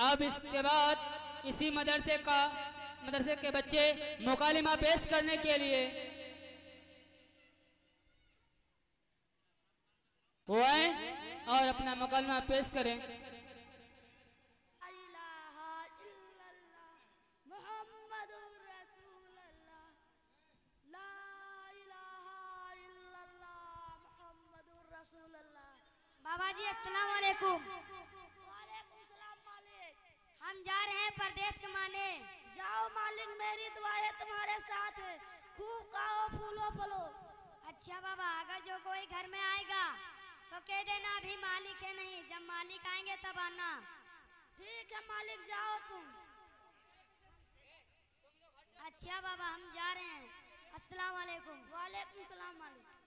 अब इसके बाद इसी मदरसे का, मदरसे के बच्चे मुकालिमा पेश करने के लिए वो आए और अपना मुकालमा पेश करें। बाबा जी अस्सलाम वालेकुम हम जा रहे हैं परदेश के माने। जाओ मालिक मेरी दुआएँ तुम्हारे साथ। है खूब खाओ फूलो फलो। अच्छा बाबा अगर जो कोई घर में आएगा तो कह देना अभी मालिक है नहीं जब मालिक आएँगे तब आना। ठीक है मालिक जाओ तुम। अच्छा बाबा हम जा रहे हैं। अस्सलाम वालेकुम। वालेकुम सलाम मालिक।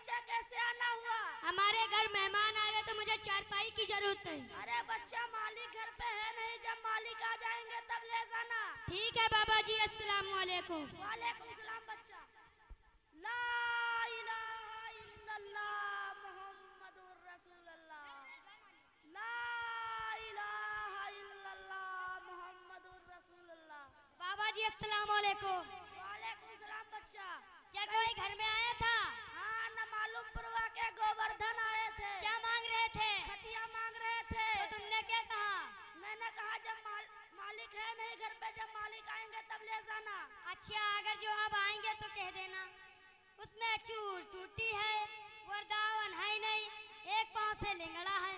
बच्चा कैसे आना हुआ? हमारे घर मेहमान आ गए तो मुझे चारपाई की ज़रूरत है। अरे बच्चा मालिक घर पे है नहीं। जब मालिक आ जाएँगे तब ले जाना। ठीक है बाबा जी अस्सलाम वालेकुम वालेकुम सलाम बच्चा। ला इलाहा इल्लल्लाह मुहम्मदुर रसूलुल्लाह। ला इलाहा इल्लल्लाह मुहम्मदुर रसूलुल्लाह। बाबा जी अस्सलाम वालेकुम वालेकुम सलाम बच्चा। क्या कोई घर में आया था? परवा के गोवर्धन आए थे। क्या मांग रहे थे? खटिया मांग रहे थे। तो तुमने क्या कहा? मैंने कहा जब माल, मालिक है नहीं घर पे जब मालिक आएँगे तब ले जाना। अच्छा अगर जो अब आएँगे तो कह देना। उसमें चूर टूटी है वरदावन है नहीं एक पाँव से लिंगड़ा है।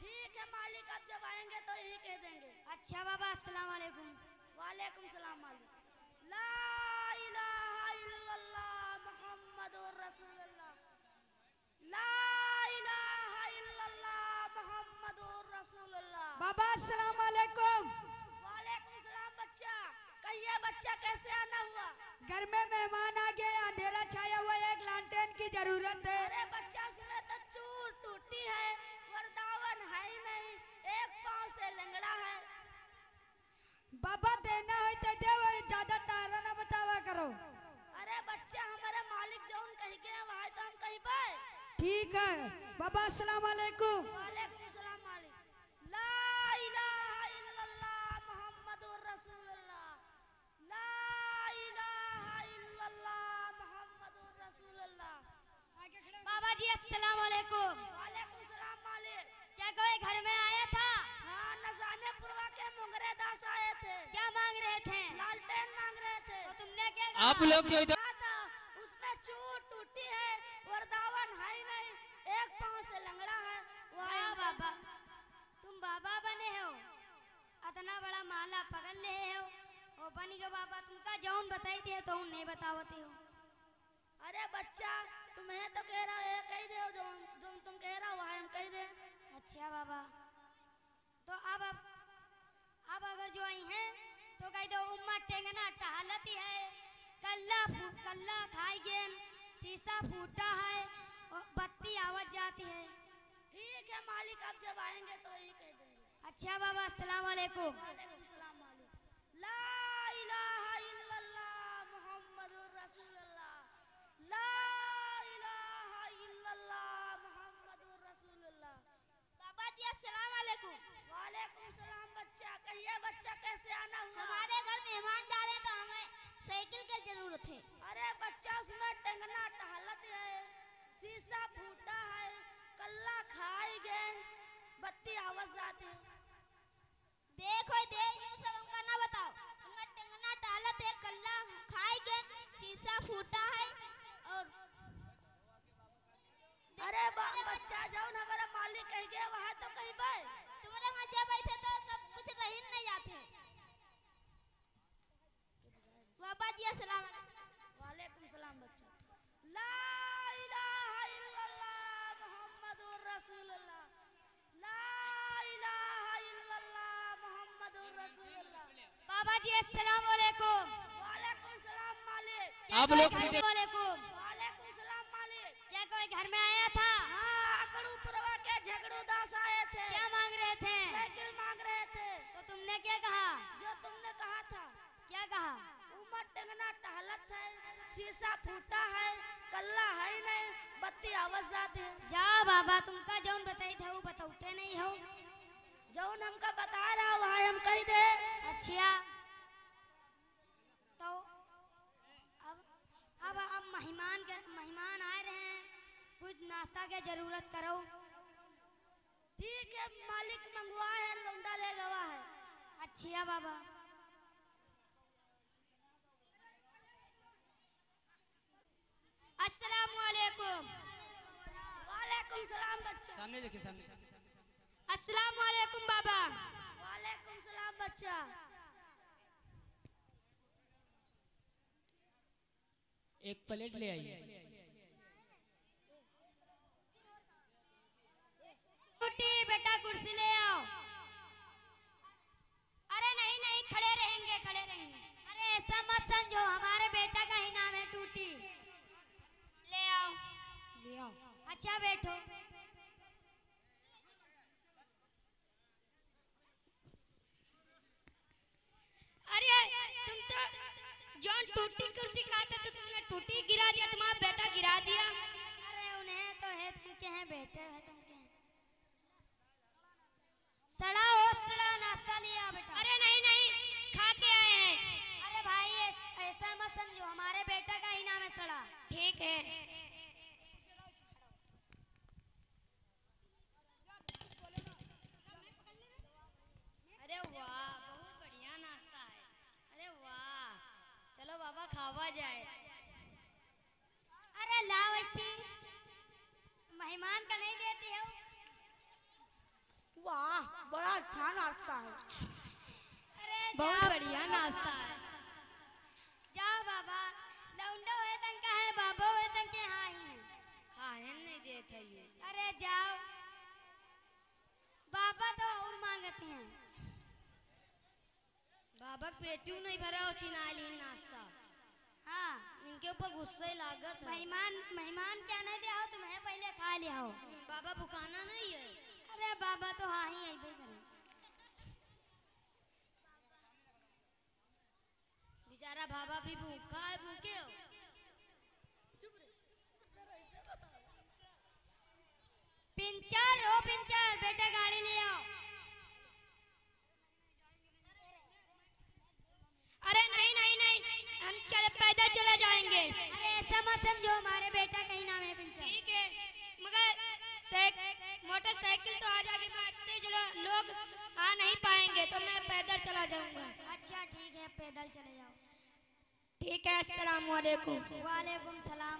ठीक है मालिक अब जब आएँगे तो यही कह देंगे। अच्छा बाबा अस्सलाम वालेकुम। वालेकुम सलाम मालिक। ला इलाहा इल्लल्लाह मुहम्मदुर रसूलुल्लाह ला इलाहा इल्लल्लाह मुहम्मदुर रसूलुल्लाह बाबा अस्सलाम वालेकुम। वालेकुम सलाम बच्चा। कहिए बच्चा कैसे आना हुआ? घर में मेहमान आ गए अंधेरा छाया हुआ है, एक लालटेन की ज़रूरत है। अरे बच्चा उसमें तो चूर टूटी है वरदावन है ही नहीं एक पाँव से लंगड़ा है। बाबा देना हो तो दे ज़्यादा टारा ना बतावा करो। अरे बच्चा हमारे मालिक जो कहीं गए वहाँ तो हम कहीं ठीक है। बाबा अस्सलाम वालेकुम वालेकुम सलाम मालिक ला इलाहा इल्लल्लाह मुहम्मदुर रसूलुल्लाह। ला इलाहा इल्लल्लाह मुहम्मदुर रसूलुल्लाह। बाबा जी अस्सलाम वालेकुम वालेकुम सलाम क्या कोई घर में आया था? हाँ नजाने पुरवा के मुंगरे दास आए थे। क्या मांग रहे थे? लालटेन मांग रहे थे। तो तुमने क्या आप लोग जो इधर कहा था उसमें चूर टूटी है वरदावन है ही नहीं एक पाँव से लंगड़ा है वो हाँ आया बाबा। तुम बाबा बने हो। इतना बड़ा माला पकड़ ले हो। ओ बनी के बाबा तुमका जौन बताई थे तो नहीं बतावते हो। अरे बच्चा तुम्हें तो कह रहा है कह दे जो जो तुम कह रहा हो वहाँ हम कह दे। अच्छा बाबा। तो अब अब अब अगर जो आई हैं तो कह दो उम्मा टेंगना टहलती है। कल्ला कल्ला खाई गेन शीशा फूटा है। बत्ती आवाज़ जाती है। ठीक है मालिक अब जब आएँगे तो यही कह देंगे। अच्छा बाबा अस्सलाम वालेकुम वालेकुम सलाम ला इलाहा इल्लल्लाह मुहम्मदुर रसूलुल्लाह। ला इलाहा इल्लल्लाह मुहम्मदुर रसूलुल्लाह। बाबा जी अस्सलाम वालेकुम वालेकुम सलाम बच्चा कहिए बच्चा कैसे आना हुआ? हमारे घर मेहमान जा रहे तो हमें साइकिल की ज़रूरत है। अरे बच्चा उसमें टंगना टहलत है। शीशा फूटा है कल्ला खाई गए बत्ती आवाज़ जाती है। देखो देख यूँ सब हमका ना बताओ। हमका टेंगना टालत है कल्ला खाई के शीशा फूटा है और अरे बा- बच्चा जाओ ना हमारा मालिक कह गया वहाँ तो कहीं बाय तुम्हारे वहाँ जब बैठे तो सब कुछ रही नहीं जाते बाबा जी अस्सलाम वालेकुम। वालेकुम सलाम बच्चा ला इलाहा इल्लल्लाह मुहम्मदुर रसूलुल्लाह। ला इलाहा इल्लल्लाह मुहम्मदुर रसूलुल्लाह। बाबा जी अस्सलाम वालेकुम वालेकुम सलाम मालिक। क्या आप कोई लोग वालेकुम वालेकुम सलाम मालिक। क्या कोई घर में आया था? हाँ अकड़ू परवा के झगड़ू दास आए थे। क्या मांग रहे थे? साइकिल मांग रहे थे। तो तुमने क्या कहा? जो तुमने कहा था। क्या कहा? उमर टेंगना शीशा फूटा है कल्ला है नहीं बत्ती आवाज़ जाती है। जाओ बाबा तुमका जौन बताई थे वो बताते नहीं हो। जौन हमका बता रहा वहाँ हम कह दे। अच्छा। तो अब अब अब मेहमान के मेहमान आ रहे हैं। कुछ नाश्ता के ज़रूरत करो। ठीक है मालिक मंगवा है लौंडा ले गवा है। अच्छा बाबा अस्सलाम वालेकुम वालेकुम सलाम बच्चा सामने देखिए सामने। अस्सलाम वालेकुम बाबा। वालेकुम सलाम बच्चा। एक प्लेट ले आइए। कुटी बेटा कुर्सी ले आओ। अरे नहीं नहीं खड़े रहेंगे खड़े रहेंगे। अरे ऐसा मत समझो हमारे बेटा का ही नाम है टूटी। ले आओ। ले आओ। अच्छा बैठो अरे तुम तो जॉन टूटी कुर्सी कहा था तो तुमने टूटी गिरा दिया तुम्हारा बेटा गिरा दिया। अरे उन्हें तो है तनके हैं बेटे है तनके हैं। सड़ा हो सड़ा नाश्ता लिया बेटा। अरे नहीं नहीं खा के आए हैं। अरे भाई ऐसा मत समझो हमारे बेटा का ही नाम है सड़ा। ठीक है अरे वाह बहुत बढ़िया नाश्ता है अरे वाह चलो बाबा खावा जाए अरे लाओ मेहमान का नहीं देती हो? वाह बड़ा अच्छा नाश्ता है। अरे बहुत जाओ बढ़िया नाश्ता है। जाओ बाबा लौंडा हुए तंग का है बाबा हुए तंग के हाँ ही। है खाने नहीं देते ये। अरे जाओ। बाबा तो और मांगते हैं। बाबा के पेटू नहीं भरा हो चिनाली नाश्ता? हाँ। इनके ऊपर गुस्से लागत है। मेहमान मेहमान क्या नहीं दिया हो तुम्हें पहले खा लिया हो। बाबा बुकाना नहीं है। अरे बाबा तो हाँ ही करे। बेचारा बाबा भी भूखा है भूखे हो। पिंचर हो पिंचर बेटा गाड़ी ले आओ अरे नहीं नहीं नहीं हम चले पैदल चले जाएँगे अरे ऐसा मत समझो हमारे बेटा का ही नाम है पिंचर ठीक है मगर मोटरसाइकिल तो आ जाएगी मैं इतने जगह लोग आ नहीं पाएँगे तो मैं पैदल चला जाऊँगा। अच्छा ठीक है पैदल चले जाओ। ठीक है अस्सलाम वालेकुम। वालेकुम सलाम।